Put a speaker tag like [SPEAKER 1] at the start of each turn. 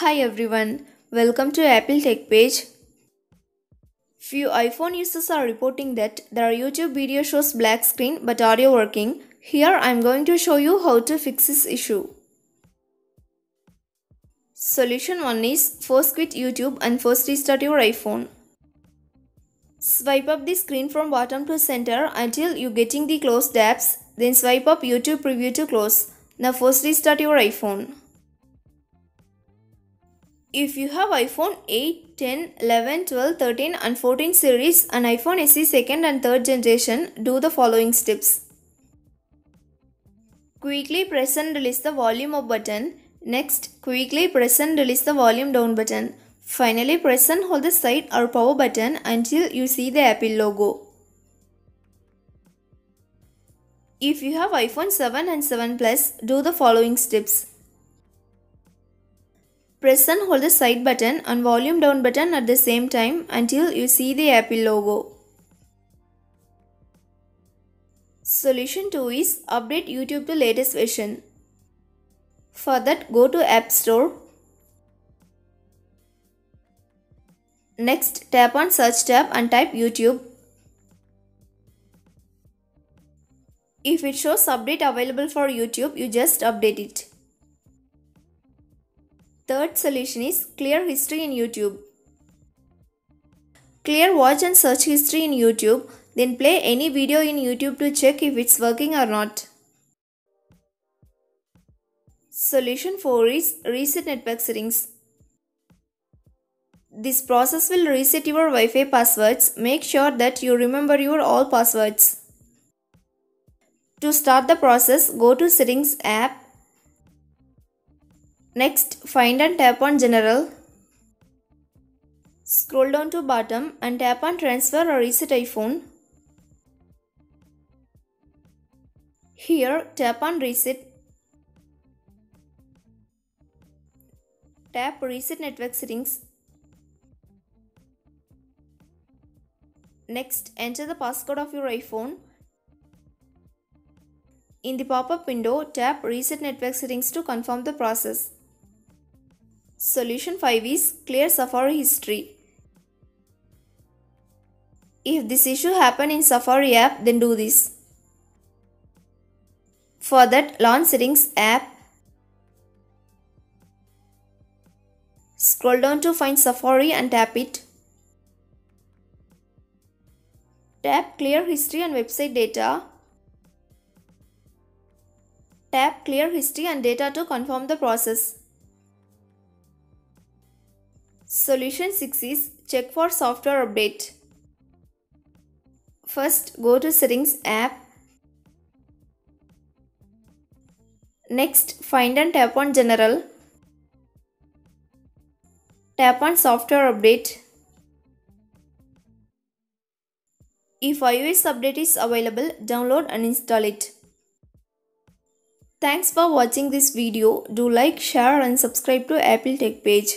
[SPEAKER 1] Hi everyone, welcome to Apple Tech page. Few iPhone users are reporting that their YouTube video shows black screen but audio working. Here I am going to show you how to fix this issue. Solution 1 is first quit YouTube and first restart your iPhone. Swipe up the screen from bottom to center until you getting the closed apps. Then swipe up YouTube preview to close. Now first restart your iPhone. If you have iPhone 8, 10, 11, 12, 13 and 14 series and iPhone SE second and third generation, do the following steps. Quickly press and release the volume up button. Next, quickly press and release the volume down button. Finally, press and hold the side or power button until you see the Apple logo. If you have iPhone 7 and 7 Plus, do the following steps. Press and hold the side button and volume down button at the same time until you see the Apple logo. Solution 2 is update YouTube to latest version. For that go to App Store. Next tap on search tab and type YouTube. If it shows update available for YouTube, you just update it. Third solution is clear history in YouTube. Clear watch and search history in YouTube, then play any video in YouTube to check if it's working or not. Solution 4 is reset network settings. This process will reset your Wi-Fi passwords. Make sure that you remember your all passwords. To start the process, go to Settings app. Next, find and tap on General. Scroll down to bottom and tap on Transfer or Reset iPhone. Here, tap on Reset. Tap Reset Network Settings. Next, enter the passcode of your iPhone. In the pop-up window, tap Reset Network Settings to confirm the process. Solution 5 is Clear Safari History. If this issue happen in Safari app, then do this. For that, launch Settings app. Scroll down to find Safari and tap it. Tap Clear History and Website Data. Tap Clear History and Data to confirm the process. Solution 6 is Check for software update. First, go to Settings app. Next, find and tap on General. Tap on Software Update. If iOS update is available, download and install it. Thanks for watching this video. Do like, share and subscribe to Apple Tech page.